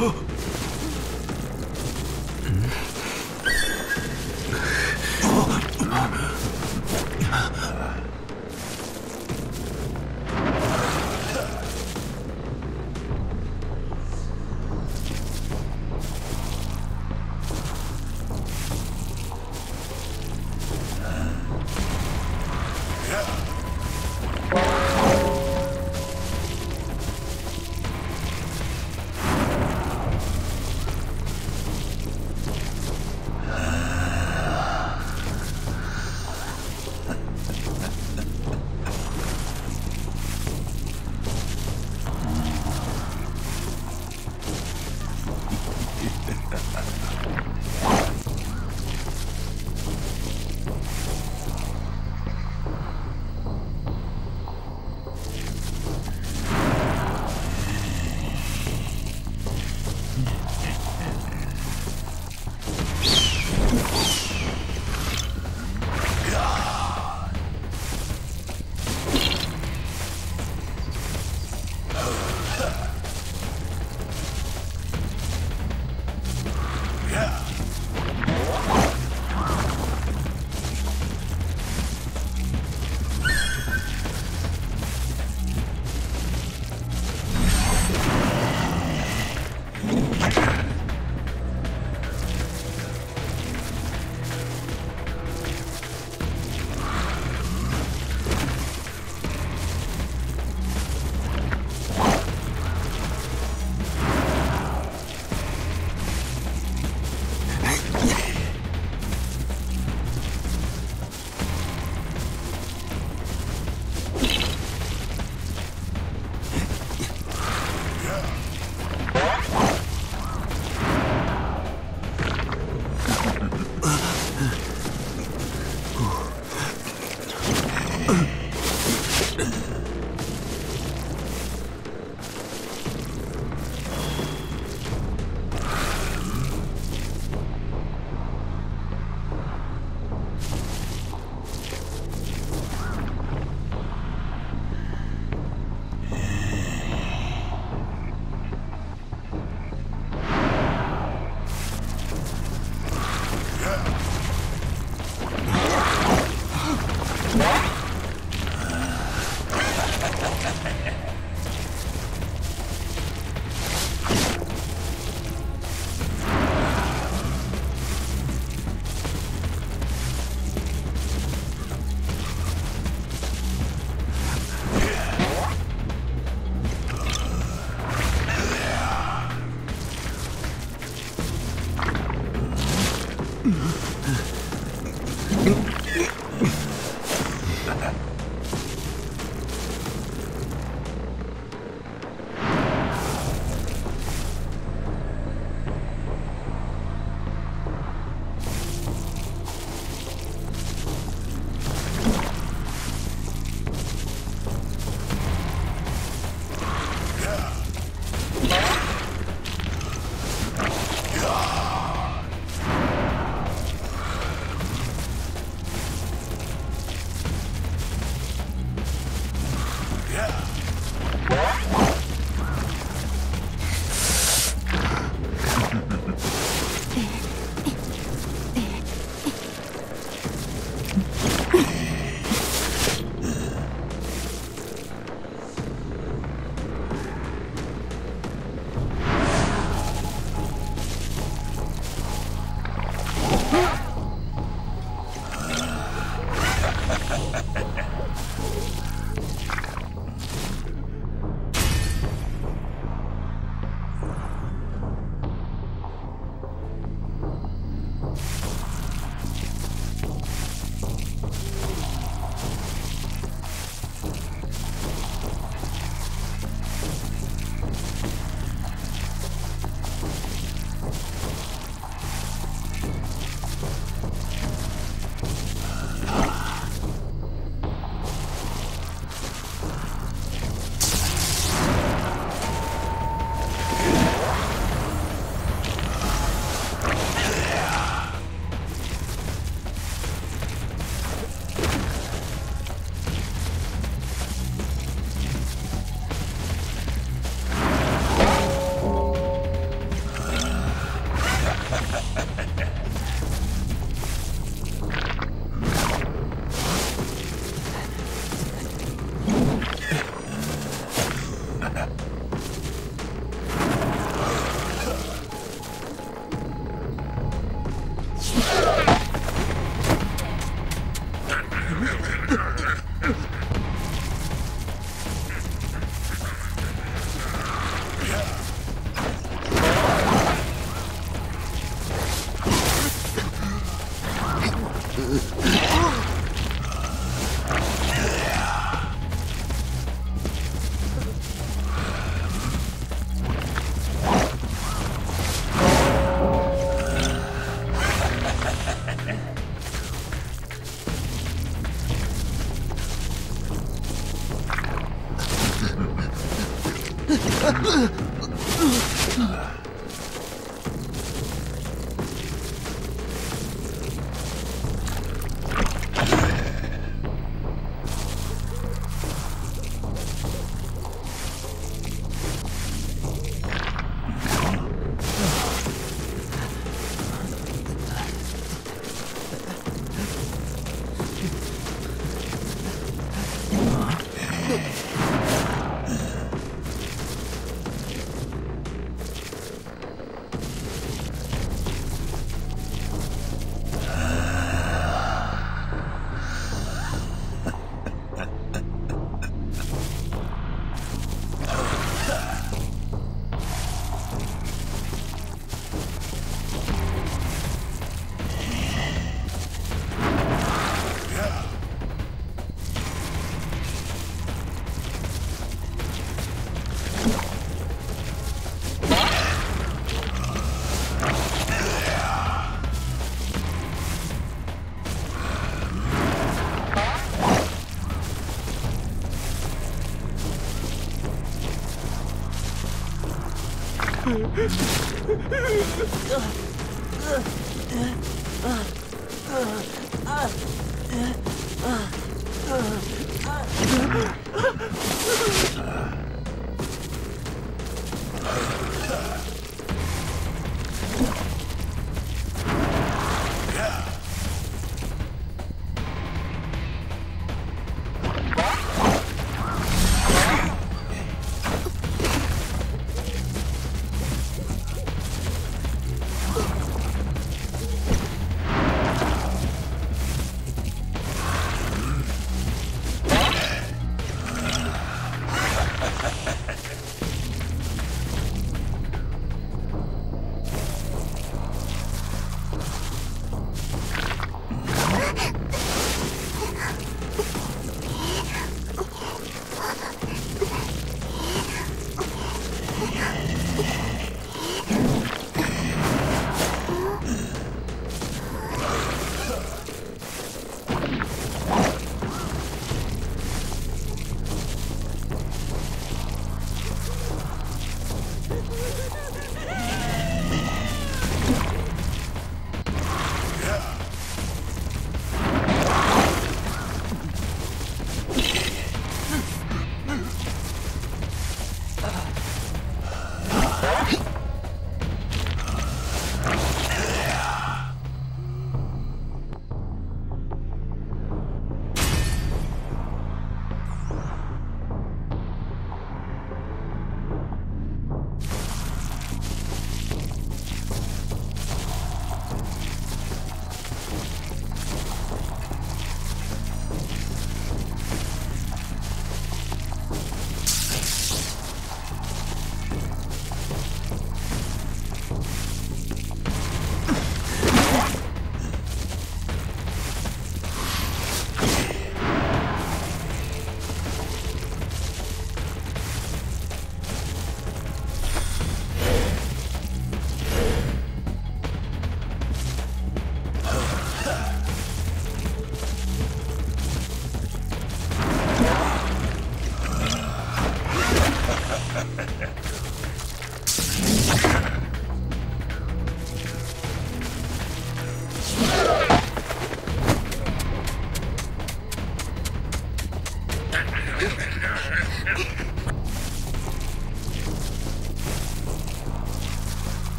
啊 Ugh. Uh.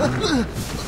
あっ。